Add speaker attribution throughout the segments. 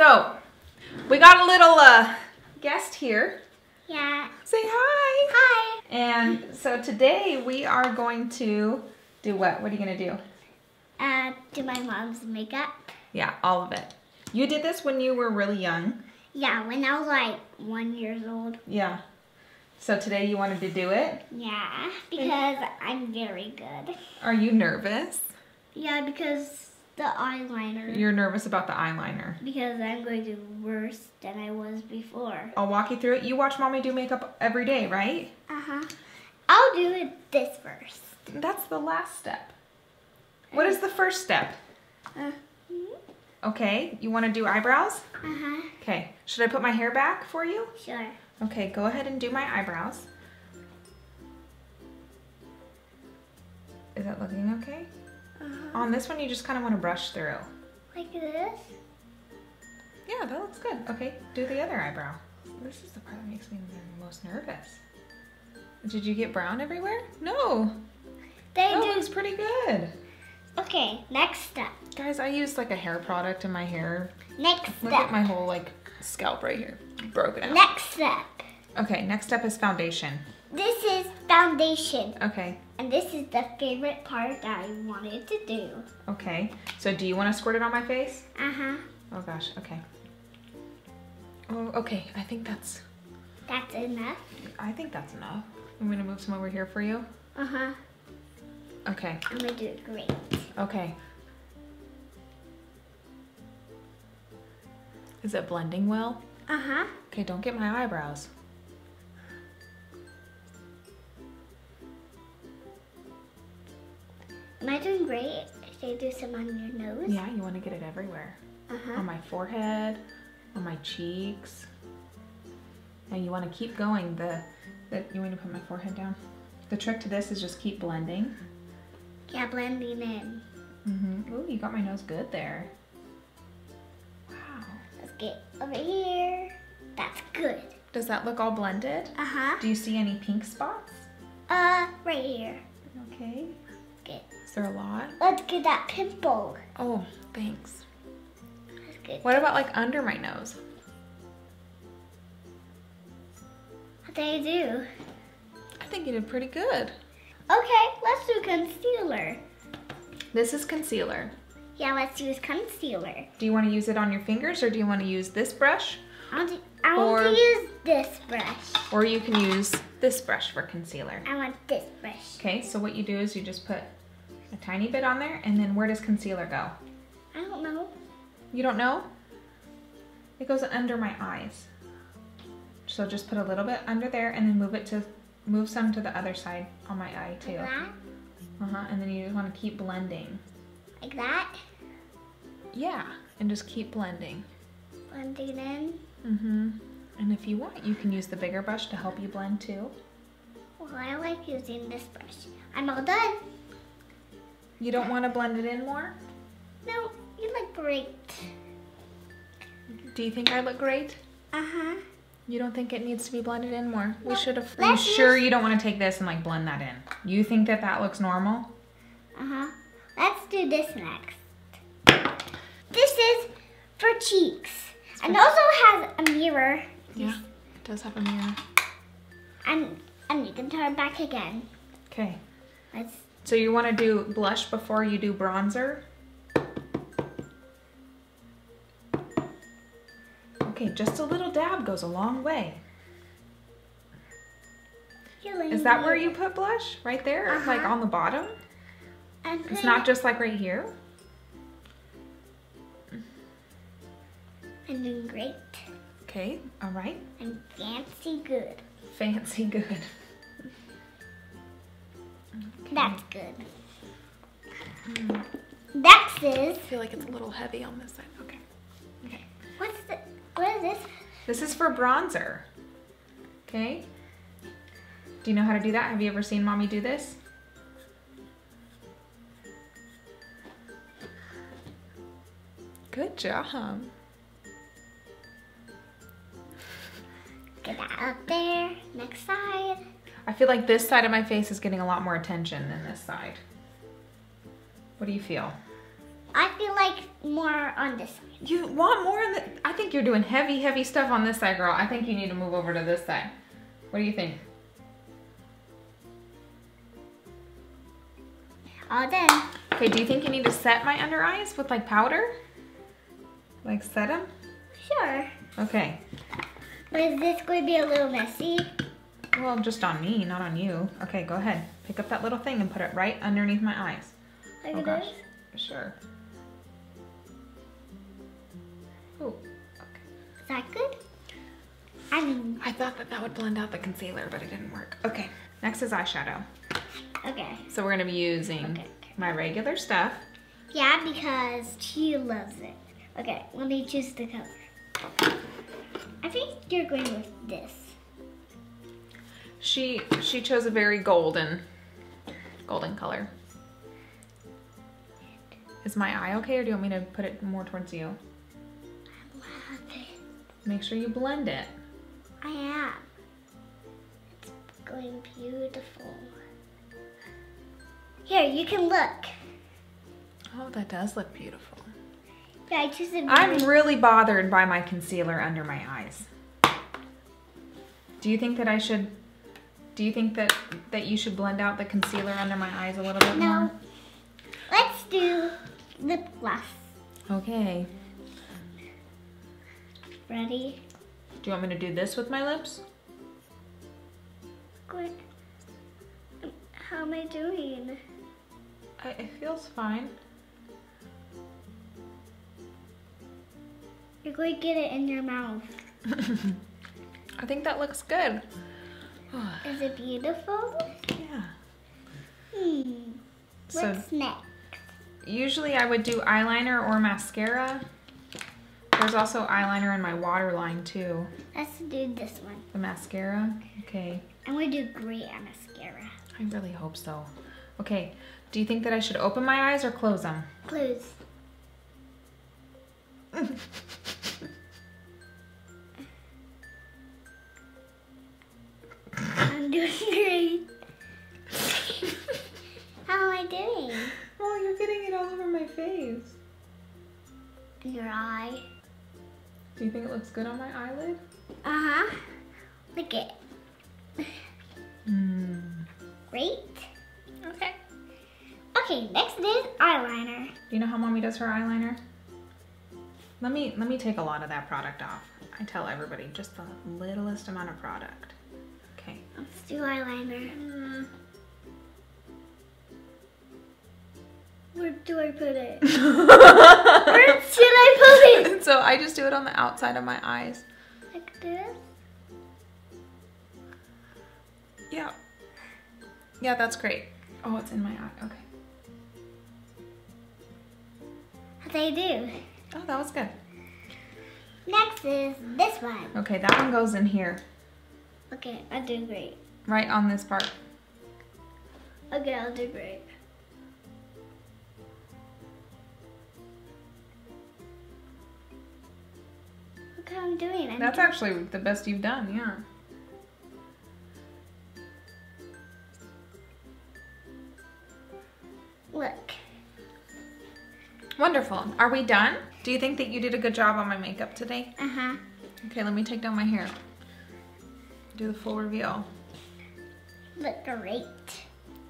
Speaker 1: So, we got a little uh, guest here.
Speaker 2: Yeah.
Speaker 1: Say hi.
Speaker 2: Hi.
Speaker 1: And so today we are going to do what? What are you going to do?
Speaker 2: Uh, do my mom's makeup.
Speaker 1: Yeah, all of it. You did this when you were really young.
Speaker 2: Yeah, when I was like one years old.
Speaker 1: Yeah. So today you wanted to do it.
Speaker 2: Yeah, because I'm very good.
Speaker 1: Are you nervous?
Speaker 2: Yeah, because the eyeliner.
Speaker 1: You're nervous about the eyeliner.
Speaker 2: because I'm going to do worse than I was before.
Speaker 1: I'll walk you through it. You watch mommy do makeup every day, right?
Speaker 2: Uh huh. I'll do it this first.
Speaker 1: That's the last step. What is the first step?
Speaker 2: Uh
Speaker 1: Okay, you want to do eyebrows?
Speaker 2: Uh huh.
Speaker 1: Okay, should I put my hair back for you?
Speaker 2: Sure.
Speaker 1: Okay, go ahead and do my eyebrows. Is that looking okay? On this one, you just kind of want to brush through.
Speaker 2: Like this.
Speaker 1: Yeah, that looks good. Okay, do the other eyebrow. This is the part that makes me the most nervous. Did you get brown everywhere? No.
Speaker 2: They
Speaker 1: That looks pretty good.
Speaker 2: Okay. Next step.
Speaker 1: Guys, I used like a hair product in my hair.
Speaker 2: Next
Speaker 1: Look at my whole like scalp right here. Broken out.
Speaker 2: Next step.
Speaker 1: Okay, next step is foundation.
Speaker 2: This is foundation,
Speaker 1: Okay,
Speaker 2: and this is the favorite part that I wanted to do.
Speaker 1: okay. So do you want to squirt it on my face?
Speaker 2: Uh huh.
Speaker 1: Oh gosh, okay. Oh, okay, I think that's,
Speaker 2: That's enough.
Speaker 1: I think that's enough. I'm gonna move some over here for you.
Speaker 2: Uh huh.
Speaker 1: Okay,
Speaker 2: I'm gonna do it great.
Speaker 1: okay. Is it blending well?
Speaker 2: Uh huh.
Speaker 1: Okay, don't get my eyebrows.
Speaker 2: Am I great? Should I do some on your nose?
Speaker 1: Yeah, you wanna get it everywhere.
Speaker 2: Uh huh.
Speaker 1: On my forehead, on my cheeks. And you wanna keep going. The, the, you want to put my forehead down? The trick to this is just keep blending.
Speaker 2: Yeah, blending in.
Speaker 1: Mm-hmm. Ooh, you got my nose good there. Wow.
Speaker 2: Let's get over here. That's good.
Speaker 1: Does that look all blended?
Speaker 2: Uh huh.
Speaker 1: Do you see any pink spots?
Speaker 2: Uh, right here.
Speaker 1: Okay. Is there a lot?
Speaker 2: Let's get that pimple.
Speaker 1: Oh, thanks. What about like under my nose?
Speaker 2: What do you do?
Speaker 1: I think you did pretty good.
Speaker 2: Okay, let's do concealer.
Speaker 1: This is concealer.
Speaker 2: Yeah, let's use concealer.
Speaker 1: Do you want to use it on your fingers or do you want to use this brush?
Speaker 2: I want to, I want
Speaker 1: Or-
Speaker 2: to use this brush.
Speaker 1: Or you can use this brush for concealer.
Speaker 2: I want this brush.
Speaker 1: Okay, so what you do is you just put tiny bit on there and then where does concealer go?
Speaker 2: I don't know.
Speaker 1: You don't know? It goes under my eyes. So just put a little bit under there and then move it to, move some to the other side on my eye too.
Speaker 2: Like that.
Speaker 1: Uh-huh, and then you just want to keep blending.
Speaker 2: Like that.
Speaker 1: Yeah, and just keep blending.
Speaker 2: Blending in.
Speaker 1: Mm-hmm. And if you want, you can use the bigger brush to help you blend too.
Speaker 2: Well, I like using this brush. I'm all done.
Speaker 1: You don't want to blend it in more?
Speaker 2: No, you look great.
Speaker 1: Do you think I look great?
Speaker 2: Uh-huh.
Speaker 1: You don't think it needs to be blended in more? We should have. Are you sure you don't want to take this and like blend that in? You think that that looks normal?
Speaker 2: Uh-huh. Let's do this next. This is for cheeks. And also has a mirror.
Speaker 1: Yeah, it does have a mirror.
Speaker 2: And and you can turn back again.
Speaker 1: Okay,
Speaker 2: Let's
Speaker 1: so you want to do blush before you do bronzer? Okay, just a little dab goes a long way. Is that where you put blush? Right there? Like
Speaker 2: Uh-huh.
Speaker 1: on the bottom?
Speaker 2: And
Speaker 1: It's not just like right here?
Speaker 2: I'm doing great.
Speaker 1: Okay, all right.
Speaker 2: I'm fancy good.
Speaker 1: Fancy good.
Speaker 2: That's good. Next is
Speaker 1: I feel like it's a little heavy on this side. Okay. Okay.
Speaker 2: what's the what is this?
Speaker 1: This is for bronzer. Okay? Do you know how to do that? Have you ever seen mommy do this? Good job.
Speaker 2: Get that up there. Next side.
Speaker 1: I feel like this side of my face is getting a lot more attention than this side. What do you feel?
Speaker 2: I feel like more on this side.
Speaker 1: You want more in the, I think think you're doing heavy, heavy stuff on this side, girl. I think you need to move over to this side. What do you think?
Speaker 2: All done.
Speaker 1: Okay, do you think you need to set my under eyes with like powder? Like set them?
Speaker 2: Sure.
Speaker 1: Okay.
Speaker 2: But is this going to be a little messy?
Speaker 1: Well, just on me, not on you. Okay, go ahead. Pick up that little thing and put it right underneath my eyes.
Speaker 2: Like
Speaker 1: Oh, gosh.
Speaker 2: this?
Speaker 1: Sure. Oh, okay.
Speaker 2: Is that good? I mean,
Speaker 1: I thought that that would blend out the concealer, but it didn't work. Okay, next is eyeshadow.
Speaker 2: okay.
Speaker 1: So we're gonna be using
Speaker 2: Okay, okay.
Speaker 1: my regular stuff.
Speaker 2: Yeah, because she loves it. Okay, let me choose the color. I think you're going with this.
Speaker 1: She she chose a very golden, golden color. Is my eye okay, or do you want me to put it more towards you?
Speaker 2: Love it.
Speaker 1: Make sure you blend it.
Speaker 2: I am. It's going beautiful. Here, you can look.
Speaker 1: Oh, that does look beautiful.
Speaker 2: Yeah, I the
Speaker 1: I'm really bothered by my concealer under my eyes. Do you think that I should? Do you think that that you should blend out the concealer under my eyes a little bit more?
Speaker 2: No.
Speaker 1: more?
Speaker 2: Let's do lip gloss.
Speaker 1: Okay.
Speaker 2: Ready?
Speaker 1: Do you want me to do this with my lips?
Speaker 2: Good. How am I doing?
Speaker 1: I, it feels fine.
Speaker 2: You're going to get it in your mouth.
Speaker 1: I think that looks good.
Speaker 2: Is it beautiful?
Speaker 1: yeah.
Speaker 2: Hmm.
Speaker 1: So
Speaker 2: What's next?
Speaker 1: usually I would do eyeliner or mascara. There's also eyeliner in my waterline too.
Speaker 2: Let's do this one.
Speaker 1: The mascara. Okay.
Speaker 2: I'm going to do gray mascara.
Speaker 1: I really hope so. Okay. Do you think that I should open my eyes or close them?
Speaker 2: Close. I'm doing great. How am I doing?
Speaker 1: Well, you're getting it all over my face.
Speaker 2: Your eye.
Speaker 1: Do you think it looks good on my eyelid?
Speaker 2: Uh-huh. Look it.
Speaker 1: Hmm.
Speaker 2: Great.
Speaker 1: Okay.
Speaker 2: Okay, next is eyeliner.
Speaker 1: Do you know how mommy does her eyeliner? Let me let me take a lot of that product off. I tell everybody just the littlest amount of product.
Speaker 2: Let's do eyeliner. Where do I put it? Where should I put it?
Speaker 1: so I just do it on the outside of my eyes.
Speaker 2: Like this?
Speaker 1: Yeah. Yeah, that's great. Oh, it's in my eye. Okay.
Speaker 2: How do I do?
Speaker 1: Oh, that was good.
Speaker 2: Next is this one.
Speaker 1: Okay, that one goes in here,
Speaker 2: Okay, I'll do great.
Speaker 1: right on this part.
Speaker 2: Okay, I'll do great. Look how I'm doing. I'm
Speaker 1: That's
Speaker 2: doing-
Speaker 1: actually the best you've done, yeah.
Speaker 2: Look.
Speaker 1: Wonderful. Are we done? Do you think that you did a good job on my makeup today?
Speaker 2: Uh-huh.
Speaker 1: Okay, let me take down my hair. Do the full reveal.
Speaker 2: Look great.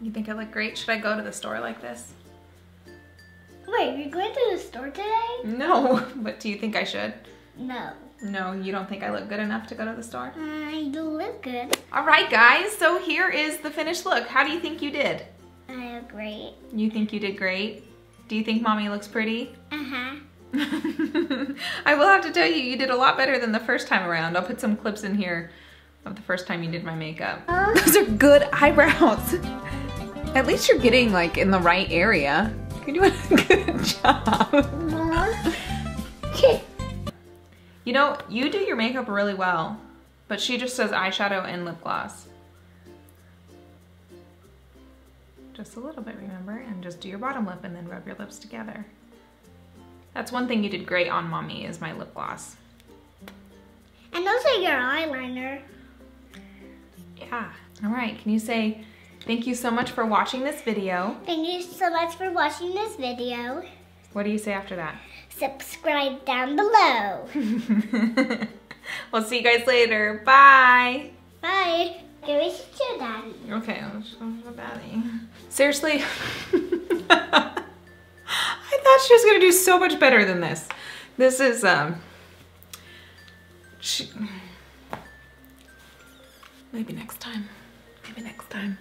Speaker 1: You think I look great? Should I go to the store like this?
Speaker 2: Wait, you're going to the store today?
Speaker 1: No, but do you think I should?
Speaker 2: No.
Speaker 1: No, you don't think I look good enough to go to the store?
Speaker 2: I do look good.
Speaker 1: All right, guys, so here is the finished look. How do you think you did?
Speaker 2: I look great.
Speaker 1: You think you did great? Do you think mommy looks pretty?
Speaker 2: Uh-huh.
Speaker 1: I will have to tell you, you did a lot better than the first time around. I'll put some clips in here of the first time you did my makeup. Those are good eyebrows. At least you're getting like in the right area. You're doing a good job. Mom. You know, you do your makeup really well, but she just does eyeshadow and lip gloss. Just a little bit, remember? And just do your bottom lip and then rub your lips together. That's one thing you did great on mommy is my lip gloss.
Speaker 2: and those are your eyeliner.
Speaker 1: Yeah. All right, can you say thank you so much for watching this video?
Speaker 2: Thank you so much for watching this video.
Speaker 1: What do you say after that?
Speaker 2: subscribe down below.
Speaker 1: we'll see you guys later. Bye.
Speaker 2: Bye. Give me show daddy.
Speaker 1: Okay, I'll show daddy. Seriously, I thought she was gonna do so much better than this. This is um. She, maybe next time. Maybe next time.